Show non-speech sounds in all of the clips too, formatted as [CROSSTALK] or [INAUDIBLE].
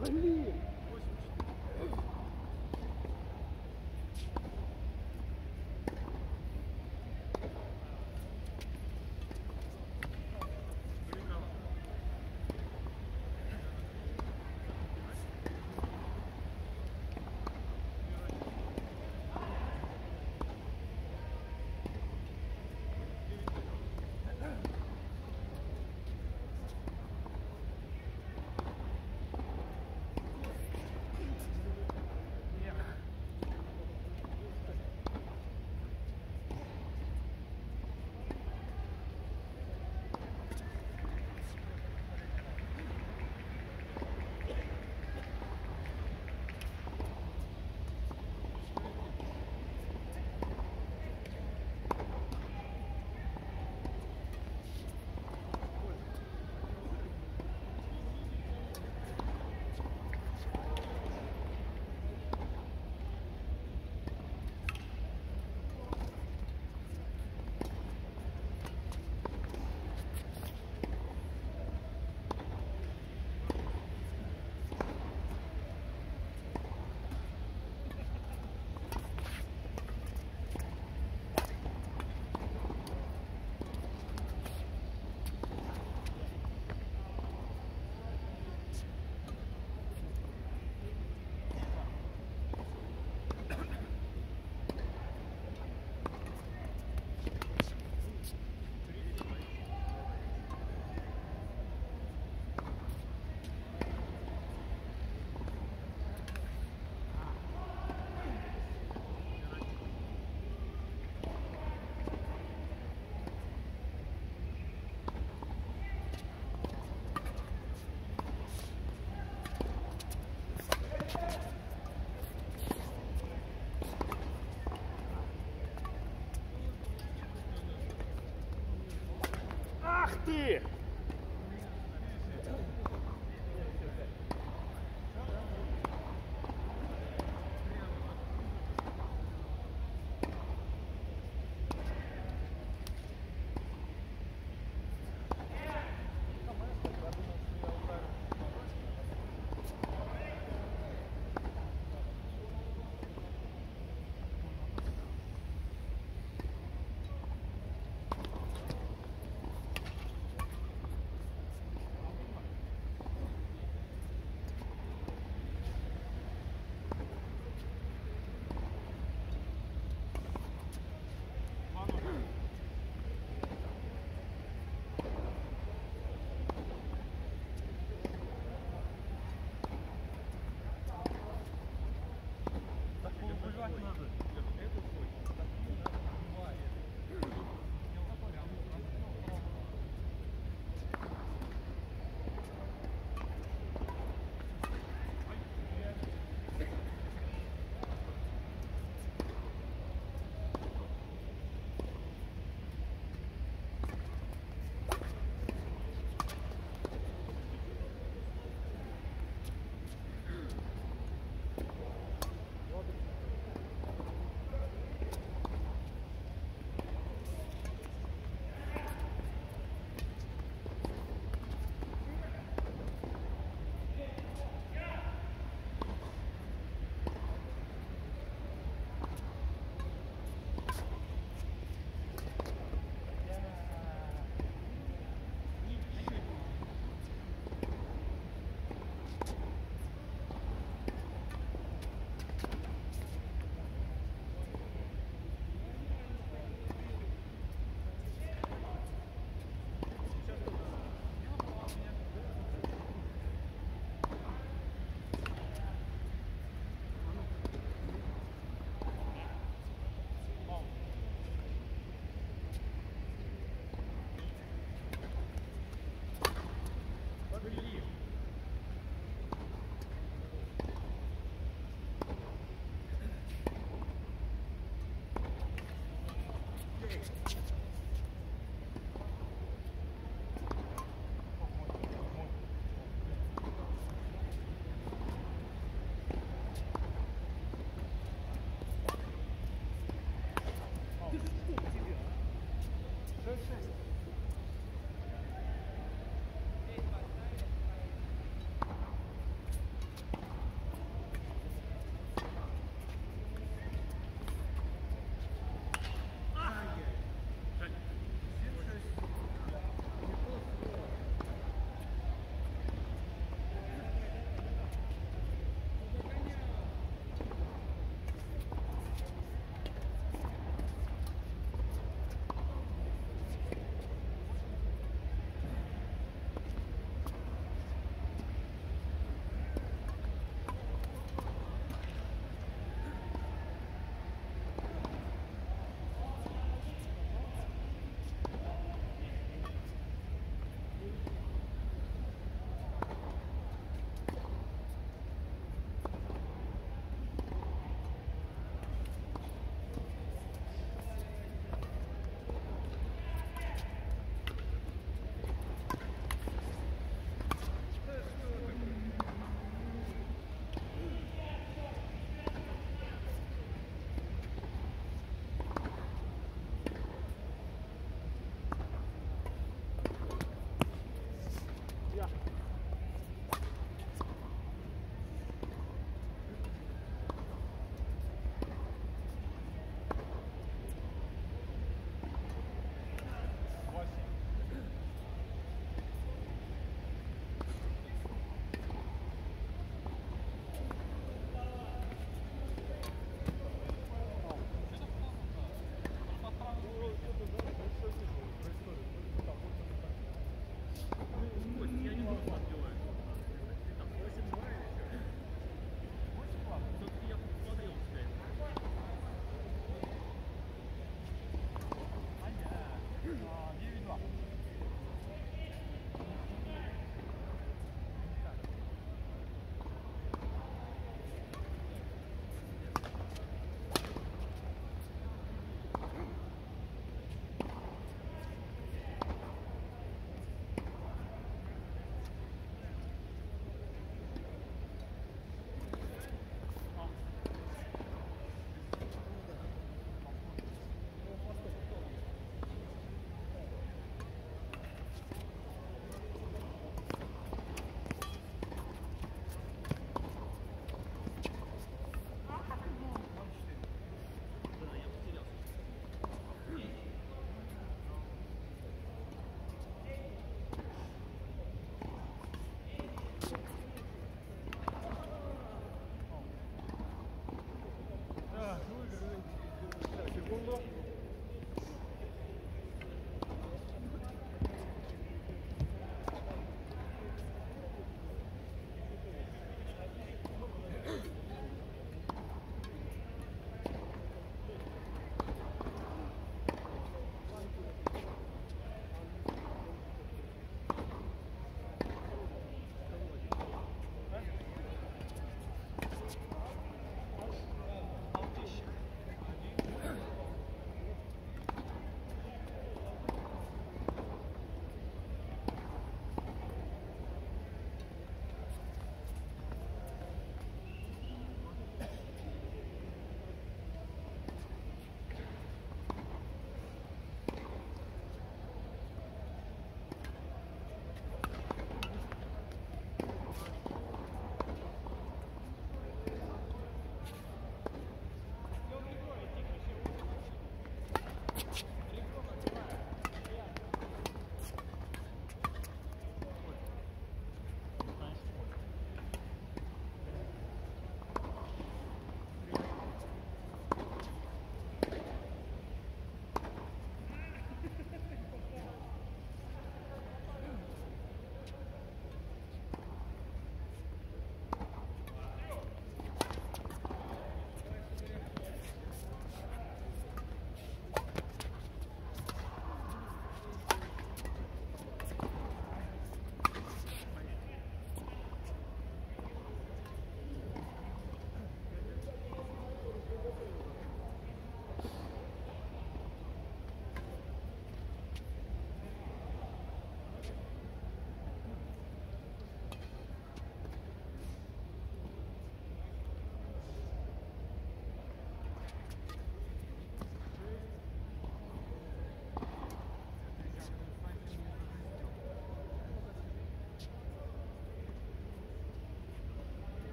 Блин! Ты!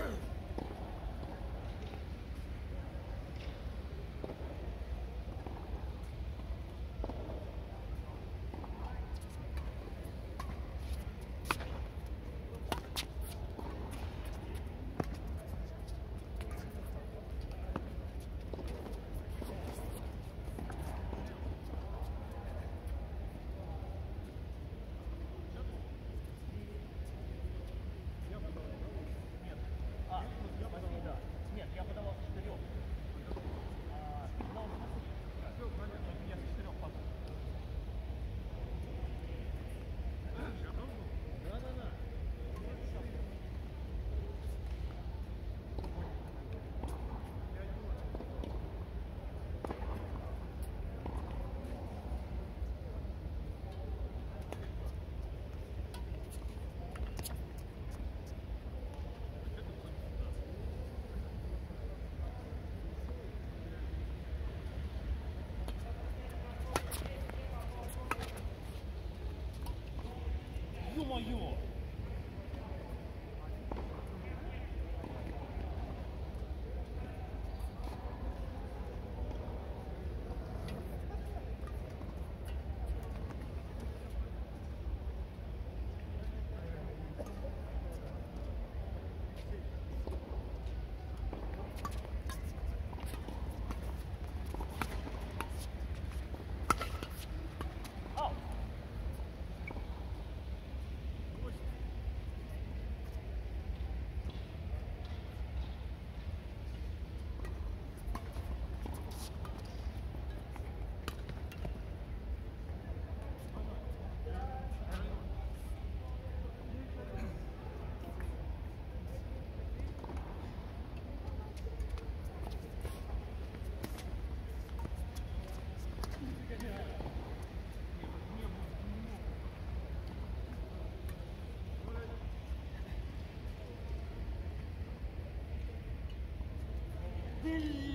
Huh? [CLEARS THROAT] more you will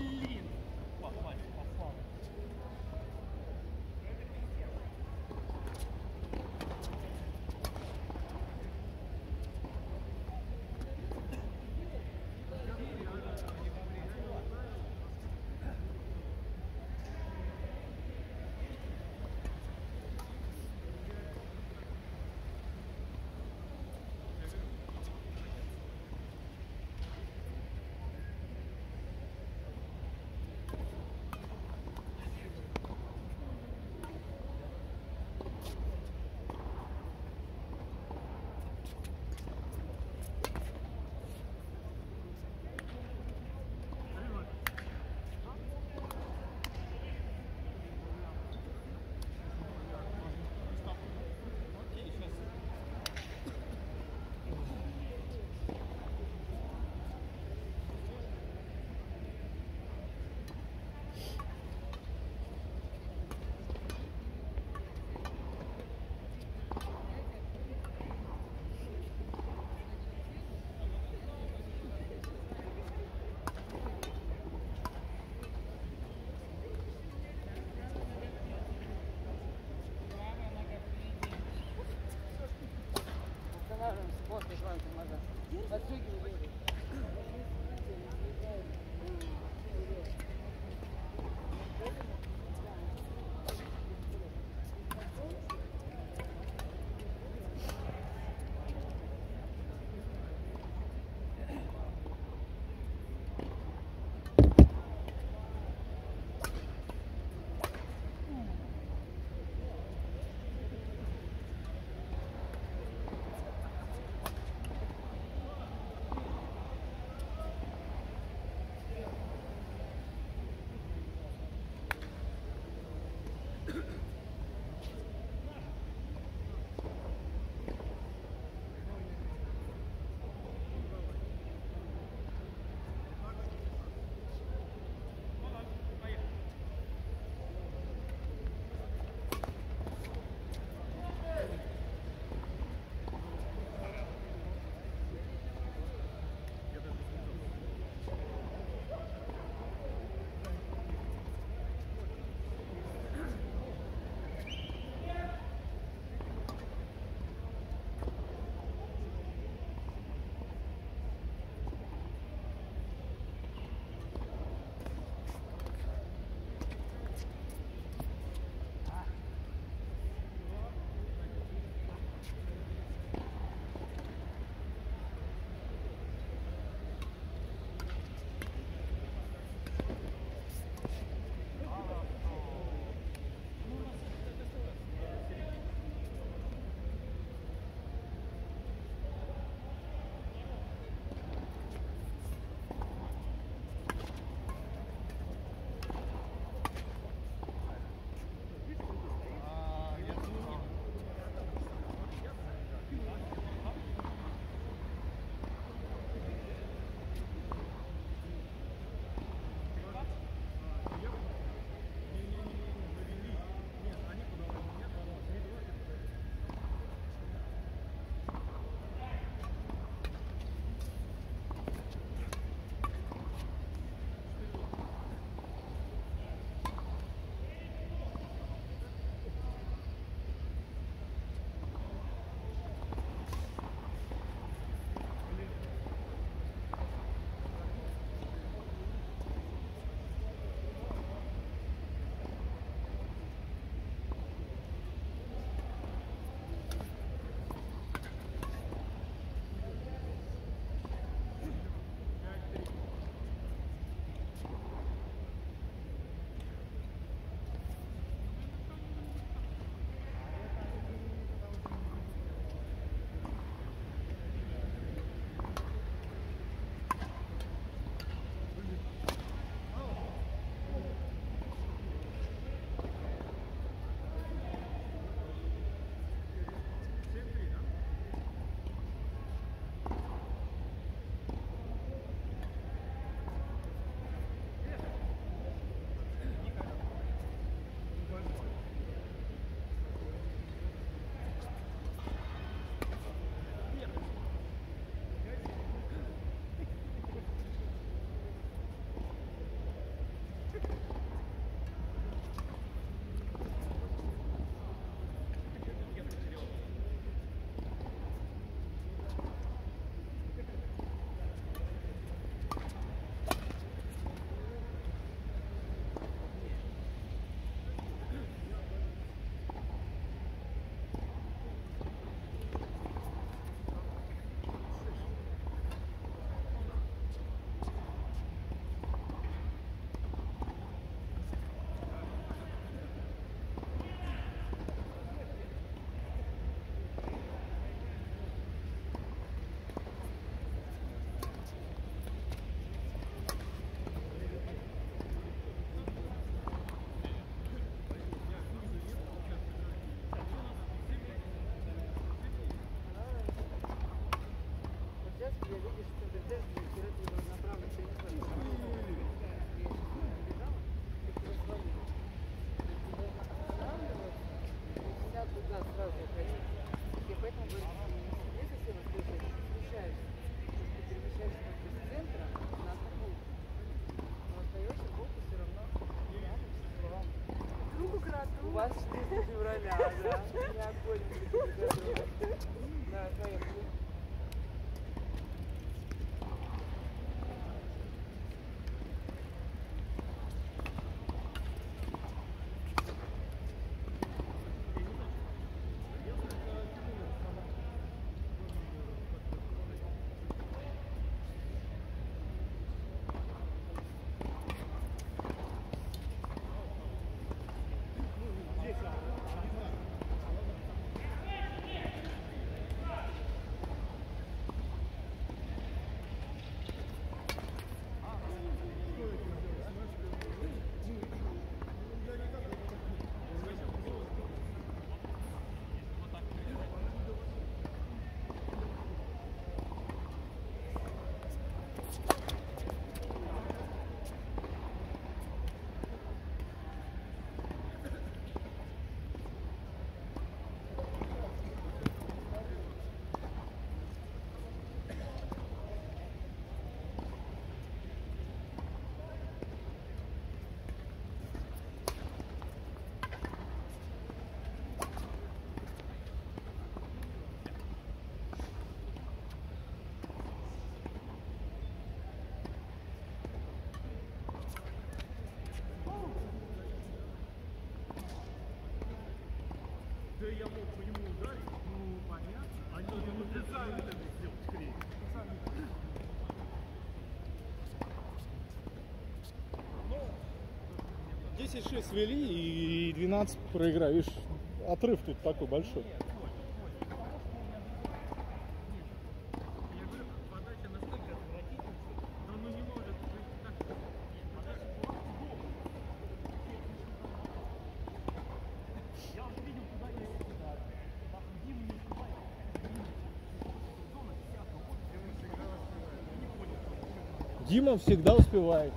Let's take it. 26 февраля, да. Не огонь. 10-6 вели и 12 проиграешь, отрыв тут такой большой. Дима всегда успевает.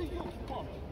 the youth pump.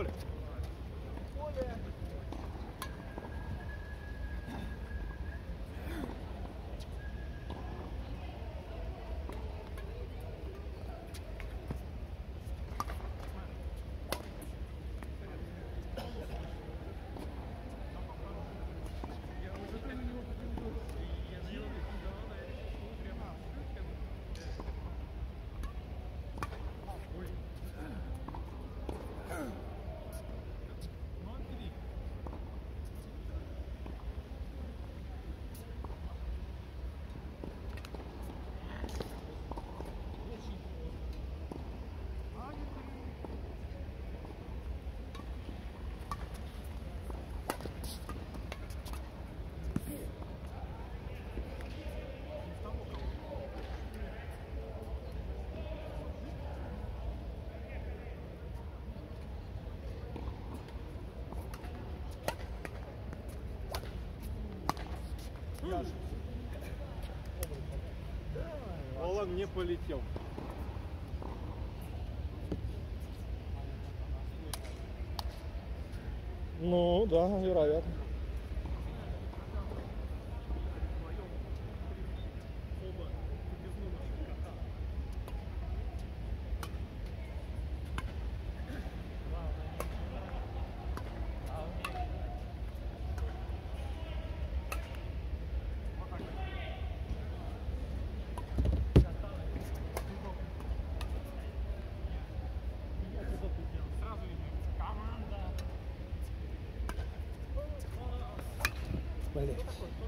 Подстегивай. Оля. Волан не полетел. Ну, да, вероятно. by that.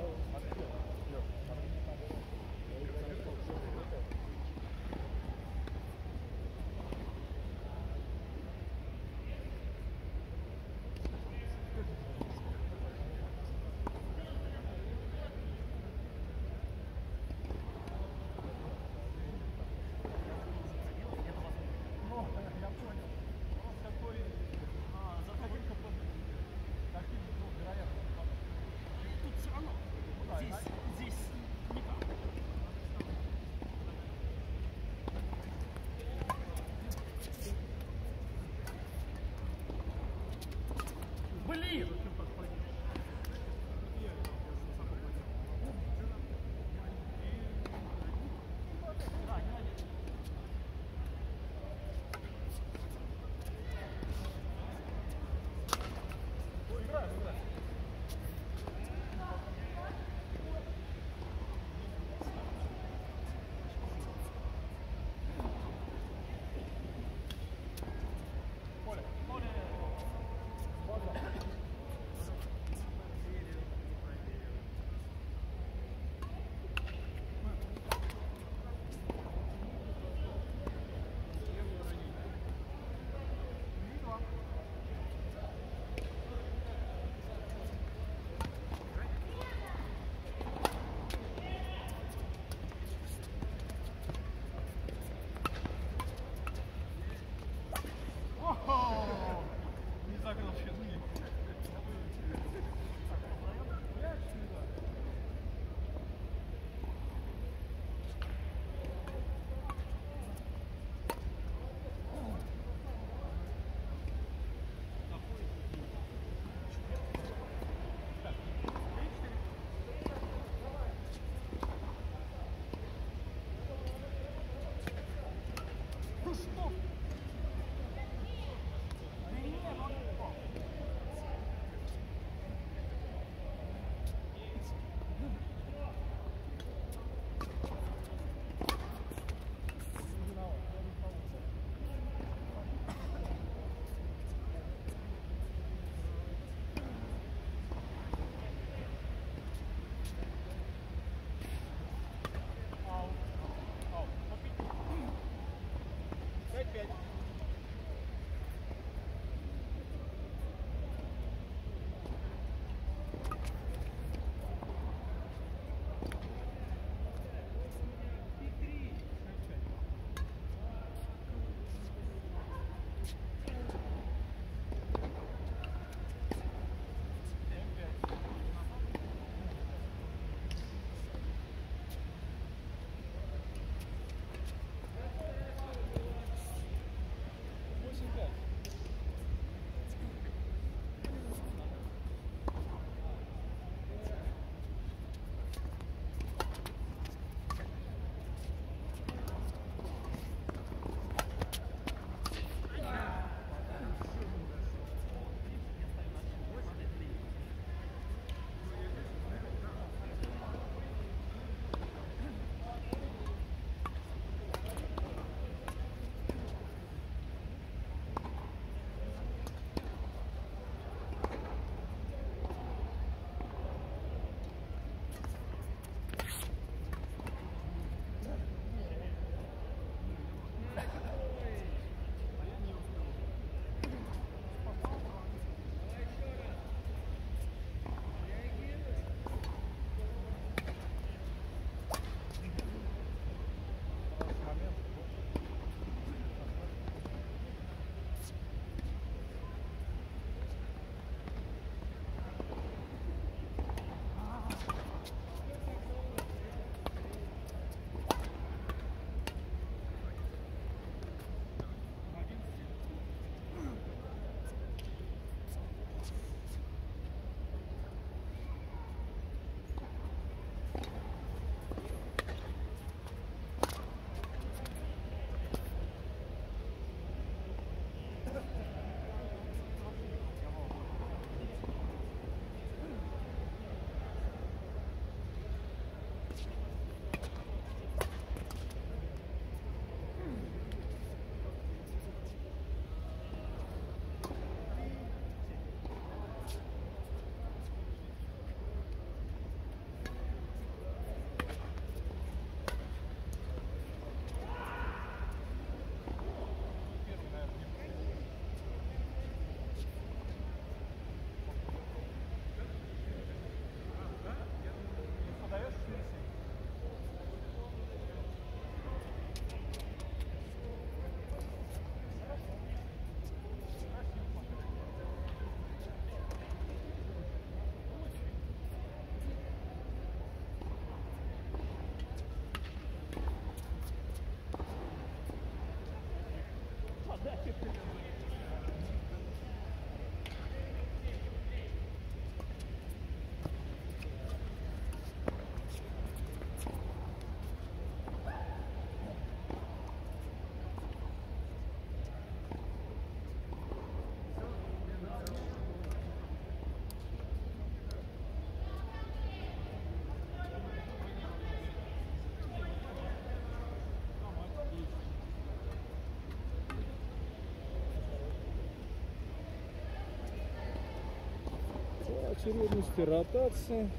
Тут очередности, ротации.